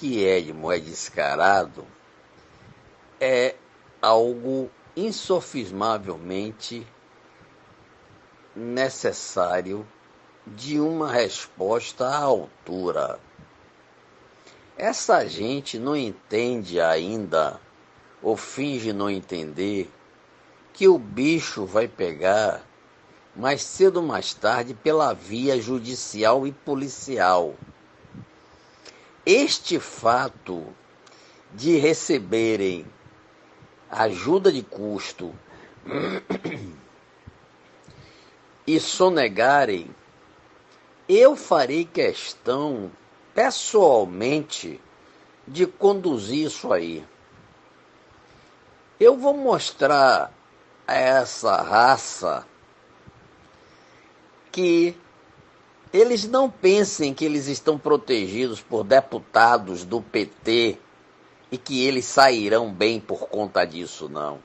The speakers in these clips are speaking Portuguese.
que Edmo é descarado é algo insofismavelmente necessário de uma resposta à altura. Essa gente não entende ainda, ou finge não entender, que o bicho vai pegar mais cedo ou mais tarde pela via judicial e policial. Este fato de receberem ajuda de custo e sonegarem, eu farei questão pessoalmente de conduzir isso aí. Eu vou mostrar a essa raça que eles não pensem que eles estão protegidos por deputados do PT e que eles sairão bem por conta disso, não.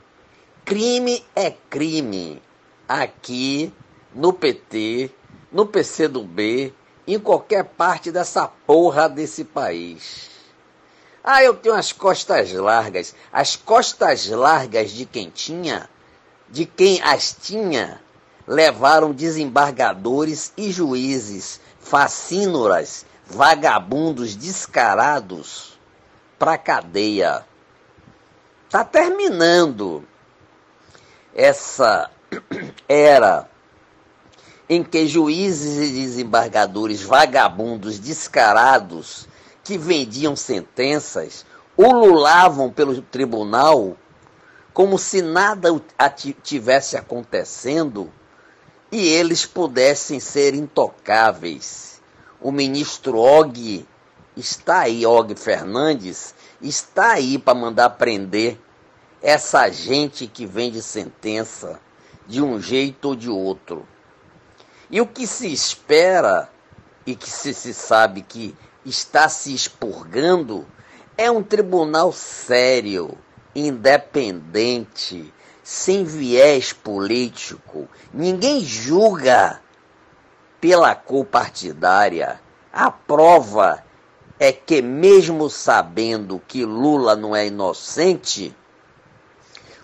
Crime é crime. Aqui, no PT, no PCdoB, em qualquer parte dessa porra desse país. Ah, eu tenho as costas largas. As costas largas de quem tinha, de quem as tinha, levaram desembargadores e juízes, facínoras, vagabundos descarados para cadeia. Tá terminando essa era em que juízes e desembargadores vagabundos descarados que vendiam sentenças ululavam pelo tribunal como se nada tivesse acontecendo e eles pudessem ser intocáveis. O ministro Og está aí, Og Fernandes, está aí para mandar prender essa gente que vende sentença de um jeito ou de outro. E o que se espera e que se, se sabe que está se expurgando é um tribunal sério, independente, sem viés político. Ninguém julga pela cor partidária. A prova é que, mesmo sabendo que Lula não é inocente,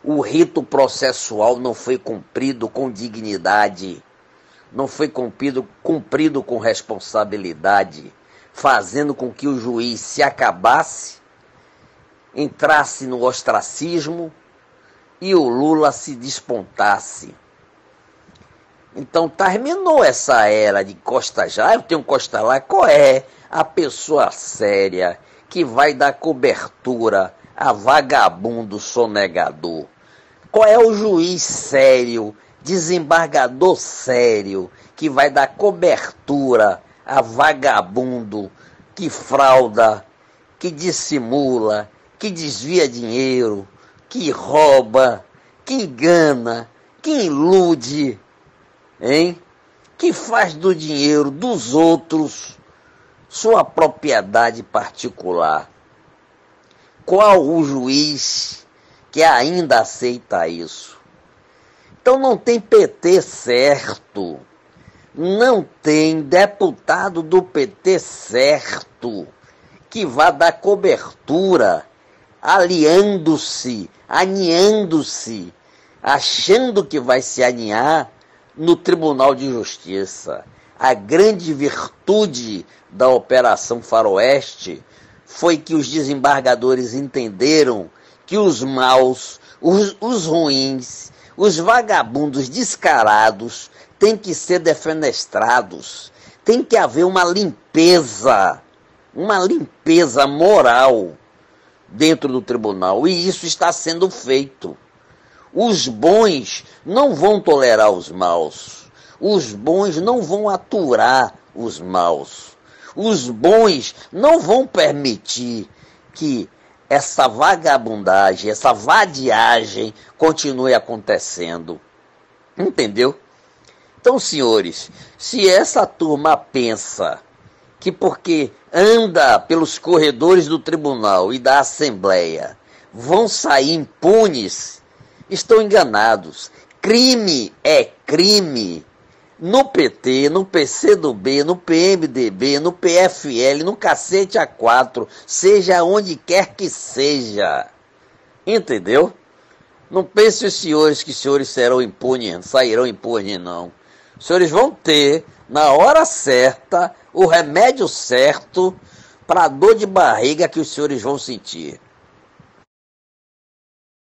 o rito processual não foi cumprido com dignidade, não foi cumprido, cumprido com responsabilidade, fazendo com que o juiz se acabasse, entrasse no ostracismo e o Lula se despontasse. Então terminou essa era de Costa já, eu tenho Costa lá, qual é a pessoa séria que vai dar cobertura a vagabundo sonegador? Qual é o juiz sério, desembargador sério, que vai dar cobertura a vagabundo que frauda, que dissimula, que desvia dinheiro, que rouba, que engana, que ilude, hein? Que faz do dinheiro dos outros sua propriedade particular. Qual o juiz que ainda aceita isso? Então não tem PT certo. Não tem deputado do PT certo que vá dar cobertura aliando-se, aninhando-se, achando que vai se aninhar no Tribunal de Justiça. A grande virtude da Operação Faroeste foi que os desembargadores entenderam que os maus, os, os ruins, os vagabundos descarados têm que ser defenestrados. Tem que haver uma limpeza, uma limpeza moral dentro do tribunal e isso está sendo feito. Os bons não vão tolerar os maus. Os bons não vão aturar os maus. Os bons não vão permitir que essa vagabundagem, essa vadiagem continue acontecendo. Entendeu? Então, senhores, se essa turma pensa que porque anda pelos corredores do tribunal e da Assembleia vão sair impunes, estão enganados. Crime é crime. no PT, no PCdoB, no PMDB, no PFL, no cacete A4, seja onde quer que seja. Entendeu? Não pense os senhores que os senhores serão impunes, sairão impunes, não. Os senhores vão ter, na hora certa, o remédio certo para a dor de barriga que os senhores vão sentir.